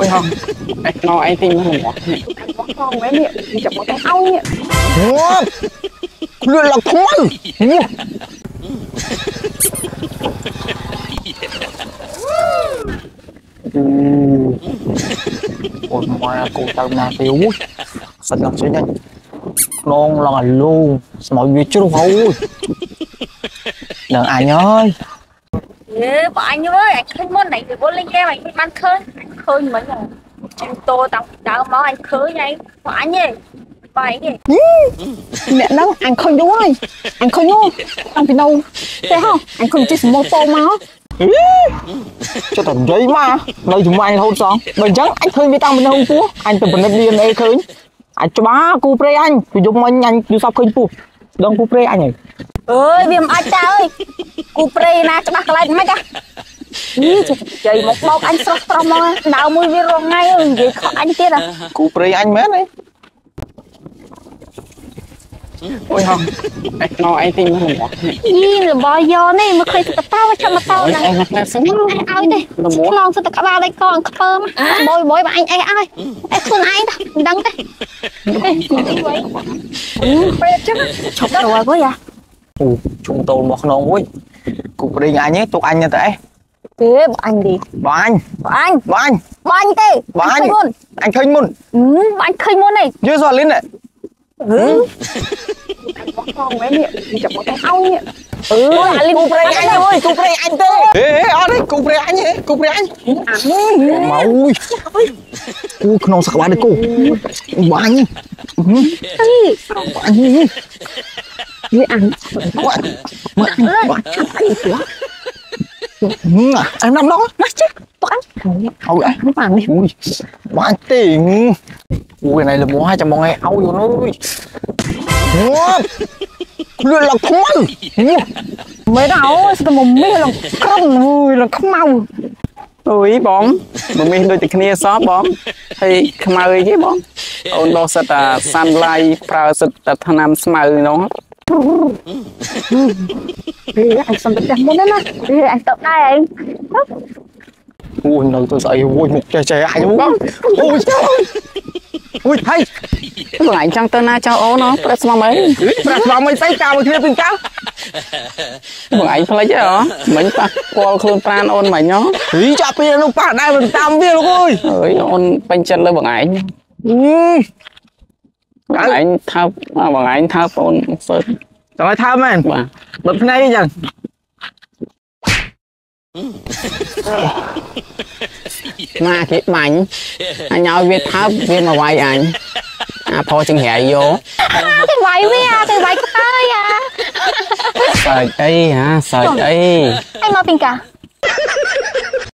Ôi không, no ờ, anh think không có Con bé miệng, đi có con ao miệng Wow, lừa lọc thôi Ôi mà cô tao nào thì út Sạch lọc sẽ nhanh non là luôn, mọi việc chưa đâu hấu Đừng ai nhói? Ê, bọn anh ơi, anh khinh môn này thì vô linh game anh ban khơi ឃើញមិញអញតោតាំងពីដើមមកអញឃើញឯងមកអញឯងបែកឯងអ្នកហ្នឹងអញឃើញយូរហើយអញឃើញយូរតាំងពីនៅទេហ៎អញឃើញជិះសមោពោមកចុះតែនិយាយមកនៅជាមួយអញរហូតសោះបើអញ្ចឹងអញឃើញវាតាំងពីនៅពោះអញទៅពិនិត្យ DNA ឃើញអញច្បាស់គូព្រៃអញពីយប់មិញអញយល់សពឃើញពោះដងគូព្រៃអញហើយអើយវាមិនអាចតើអើយគូព្រៃណាច្បាស់ខ្លាចមិនខ្មិចអាយីនិយាយមកមកអញស្រស់ស្រស់មកដើមមួយវារងថ្ងៃនិយាយខកអញទៀតគូព្រៃអញមែនហីអូយហងអញមកអីទីមកយីរបស់យកនេះមកឃើញទឹកតោចាំមកតោណាសិនឲ្យទេឆ្លងទឹកក្បាលដូចកងខ្ពើមបយបយបើអញអេះឲ្យអេះខ្លួនឯងទៅមិនដឹងទេពេតចាំឈប់ទៅអើយយ៉ាជុំតូលមកក្នុងមួយគូព្រេងអញទុកអញទៅអេះទេបងអញទេបងអញបងអញបងអញបងអញទេបងអញមុនអញឃើញមុនបងអញឃើញមុនទេយឺសអលីនហ៎អឺបងផងមែននេះចាំមកឲ្យនេះអឺអាលីគូប្រេងអញអើយគូប្រេងអញទេហេអត់ទេគូប្រេងអញហេគូប្រេងអញអាមួយម៉ៅគូក្នុងសក្បាលនេះគូបាញ់អីអញនេះអាមកមកអីទៅ em nằm đó nó chứ toán ôi anh nó bàn đi ui bán tiền ui này là mua hai trăm bọn em âu vô nó ui luôn là không ăn mới đâu sao mà mi là không ui là không mau tôi bọn mà mi đôi tay kia xóa bọn thì không ai chứ bọn ôn đó sẽ là san lai prao sẽ là tham nam smile nó អេអញសុំទៅផ្ទះមុនណាអេអញទៅដែរឯងអូយនៅទៅស្អីអូយមុខចេះចេះអញអូយអូយហើយបងអញចង់ទៅណាចោអូនហ៎ប្រស្មមអីប្រស្មមអីស្អីកាមួយគ្នាពីកៅបងអញផ្លេចហ៎មិញប៉ះពាល់ខ្លួនប្រានអូនមិញហ៎ហីចាប់ពីនោះប៉ះដែរមិនតាមវាលោកអើយអើយអូនពេញចិត្តលើបងឯងបងឯងថាបងឯងថាប្អូនសើចតើឲ្យថាមែនបាទបើភ្នែកអញ្ចឹងម៉ាគេបាញ់អញឲ្យវាថើបវាមកវាយអញអាផោចឹងរាយយកទៅវាយវា ទៅវាយក្តើយអាសើចអីហាសើចអីឲ្យមកពីកា